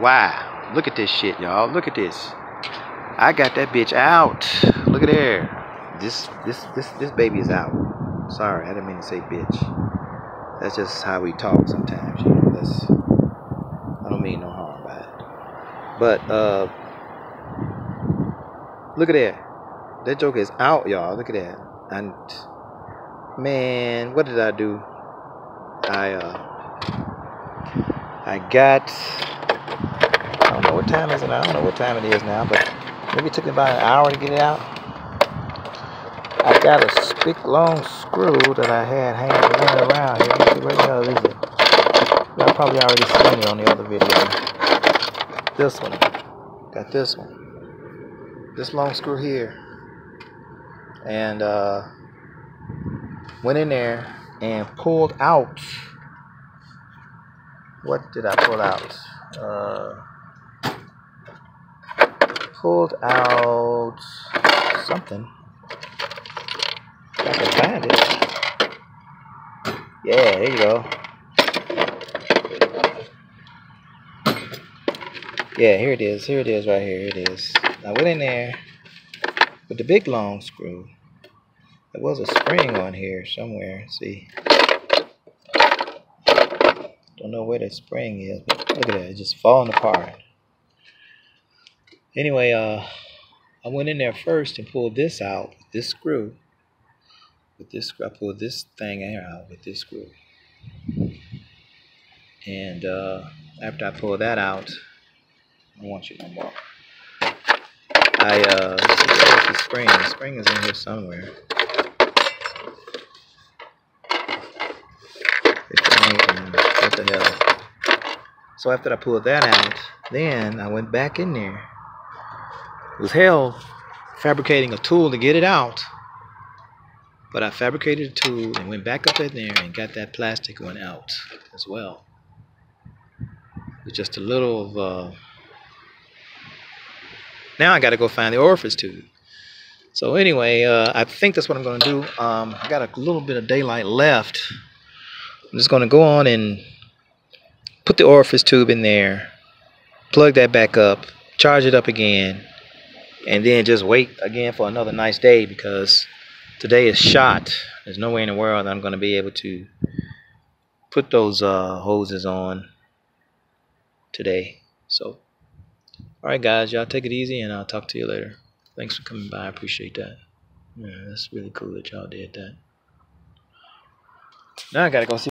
Wow. Look at this shit, y'all. Look at this. I got that bitch out. Look at there. This this this this baby is out. Sorry, I didn't mean to say bitch. That's just how we talk sometimes, you know. That's I don't mean no harm by it. But uh look at that. That joke is out, y'all. Look at that. And man, what did I do? I uh I got time is it. I don't know what time it is now, but maybe it took me about an hour to get it out. I got a big long screw that I had hanging around here. See is? Y'all probably already seen it on the other video. This one. Got this one. This long screw here. And uh went in there and pulled out what did I pull out? Uh, pulled out something. Can find it. Yeah, there you go. Yeah, here it is. Here it is right here. Here it is. I went in there with the big long screw. There was a spring on here somewhere. See? Don't know where the spring is, but look at that. It's just falling apart. Anyway, uh, I went in there first and pulled this out with this screw. With this I pulled this thing out with this screw. And uh, after I pulled that out, I don't want you no more. I, uh, the spring? The spring is in here somewhere. What the hell? So after I pulled that out, then I went back in there. Was hell fabricating a tool to get it out. But I fabricated a tool and went back up in there and got that plastic one out as well. With just a little of uh, now I got to go find the orifice tube. So anyway, uh, I think that's what I'm going to do. Um, I got a little bit of daylight left. I'm just going to go on and put the orifice tube in there, plug that back up, charge it up again, and then just wait again for another nice day because today is shot. There's no way in the world I'm going to be able to put those uh, hoses on today. So, all right, guys, y'all take it easy, and I'll talk to you later. Thanks for coming by. I appreciate that. Yeah, that's really cool that y'all did that. Now I gotta go see.